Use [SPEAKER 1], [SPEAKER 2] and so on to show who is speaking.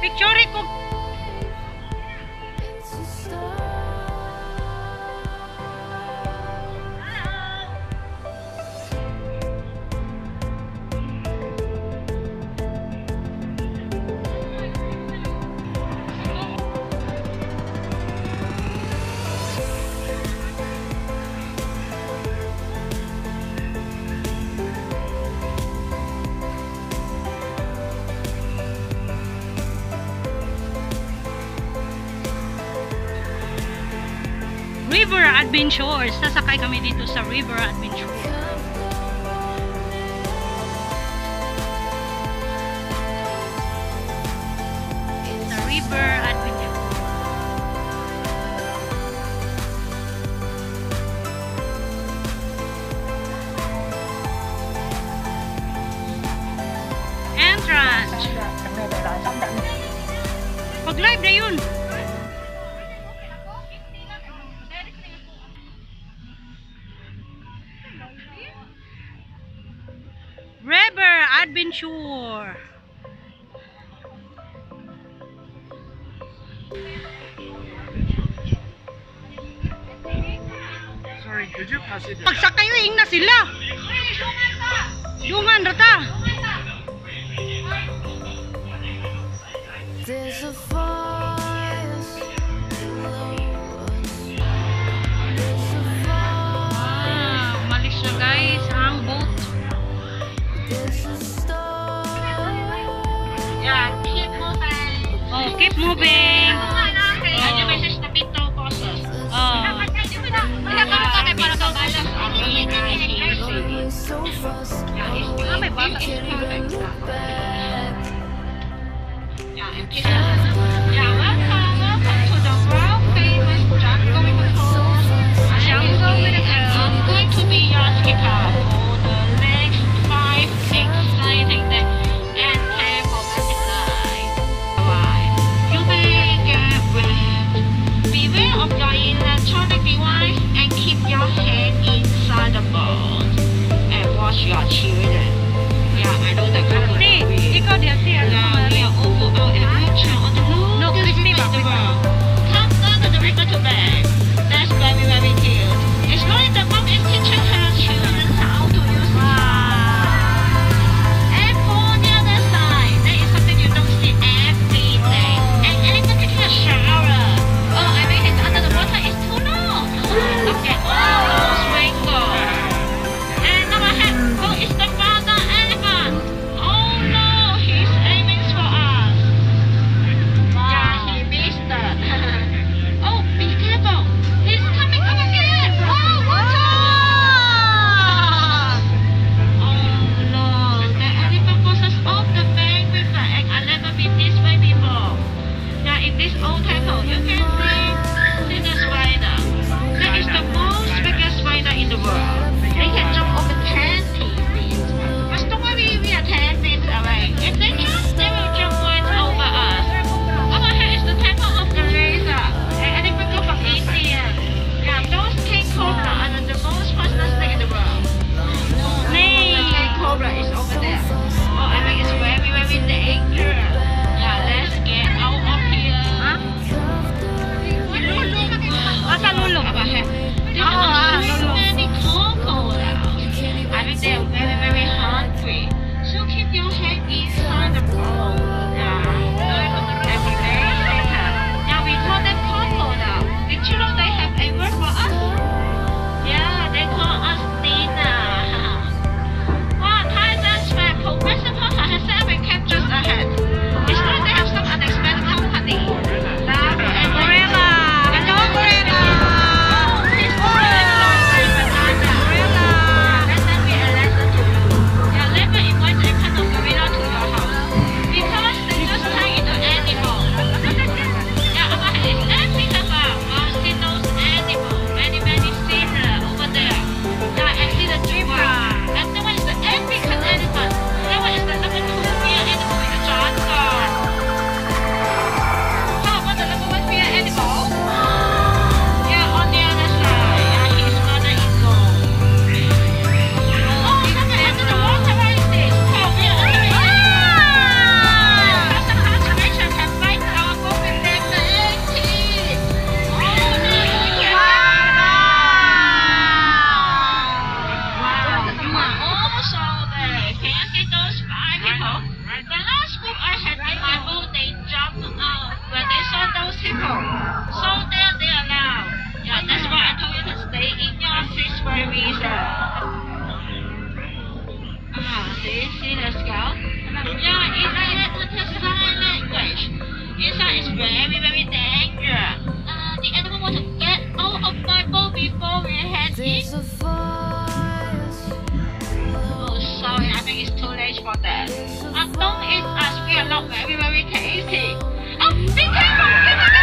[SPEAKER 1] Picture ko. River Adventures. Sasakay kami dito sa River Adventures. Sa River Adventures. Entrance. Pag live na yun. Adventure.
[SPEAKER 2] Sorry, could you pass it?
[SPEAKER 1] Pagsakay wing na sila. Dungan rata.
[SPEAKER 3] There's a fire
[SPEAKER 4] Yeah, keep moving.
[SPEAKER 1] Oh, keep moving.
[SPEAKER 4] Ano may sis na?
[SPEAKER 1] Oh.
[SPEAKER 4] oh. oh. for that. As long as, as we are not married, we can easy. Oh, be careful!